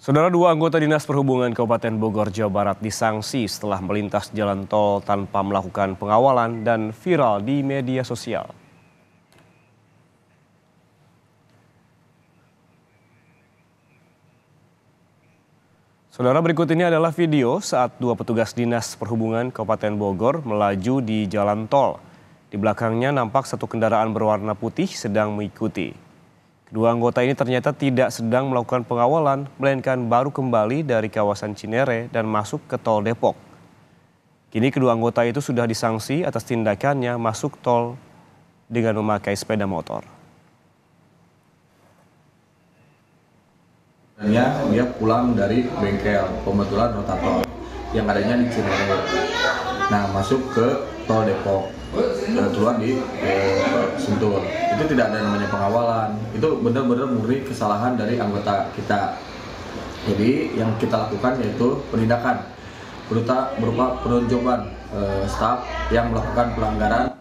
Saudara dua anggota Dinas Perhubungan Kabupaten Bogor, Jawa Barat disangsi setelah melintas jalan tol tanpa melakukan pengawalan dan viral di media sosial. Saudara berikut ini adalah video saat dua petugas Dinas Perhubungan Kabupaten Bogor melaju di jalan tol. Di belakangnya nampak satu kendaraan berwarna putih sedang mengikuti. Kedua anggota ini ternyata tidak sedang melakukan pengawalan, melainkan baru kembali dari kawasan Cinere dan masuk ke tol Depok. Kini kedua anggota itu sudah disangsi atas tindakannya masuk tol dengan memakai sepeda motor. Dia, dia pulang dari bengkel pembetulan rotator yang adanya di Cinere. Nah, masuk ke tol Depok keluar di eh, Sentul. Itu tidak ada namanya pengawalan. Itu benar-benar murni kesalahan dari anggota kita. Jadi yang kita lakukan yaitu penindakan berupa berupa penunjukan eh, staf yang melakukan pelanggaran